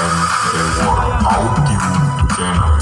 and they were out to together.